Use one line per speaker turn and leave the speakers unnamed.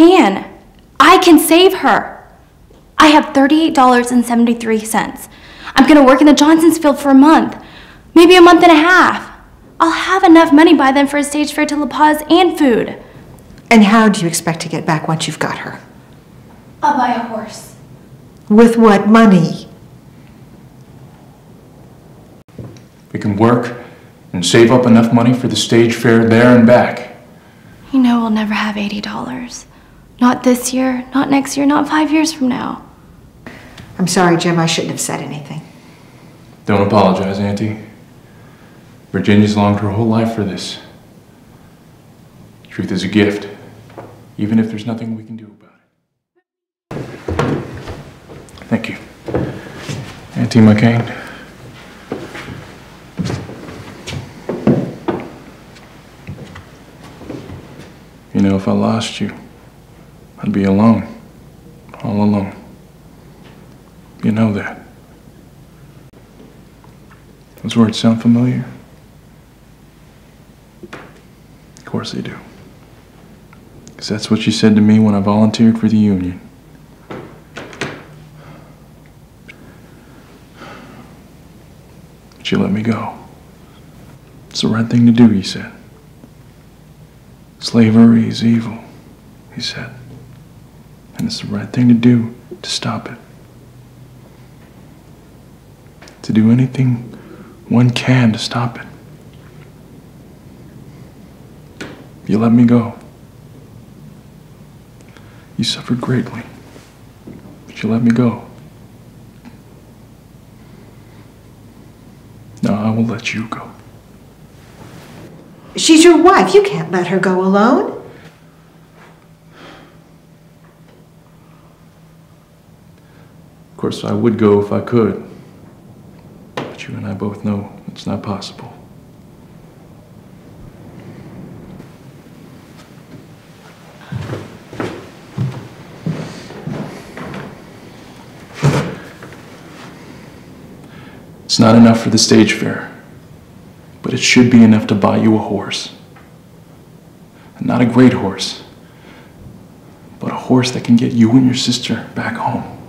can. I can save her. I have $38.73. I'm gonna work in the Johnson's field for a month, maybe a month and a half. I'll have enough money by then for a stage fare to La Paz and food.
And how do you expect to get back once you've got her?
I'll buy a horse.
With what money?
We can work and save up enough money for the stage fare there and back.
You know we'll never have $80. Not this year, not next year, not five years from now.
I'm sorry, Jim, I shouldn't have said anything.
Don't apologize, Auntie. Virginia's longed her whole life for this. Truth is a gift, even if there's nothing we can do about it. Thank you. Auntie McCain. You know, if I lost you, I'd be alone. All alone. You know that. Those words sound familiar? Of course they do. Because that's what you said to me when I volunteered for the Union. But you let me go. It's the right thing to do, he said. Slavery is evil, he said. And it's the right thing to do to stop it. To do anything one can to stop it. You let me go. You suffered greatly, but you let me go. Now I will let you go.
She's your wife. You can't let her go alone.
Course, I would go if I could. But you and I both know it's not possible. It's not enough for the stage fare, but it should be enough to buy you a horse. And not a great horse, but a horse that can get you and your sister back home.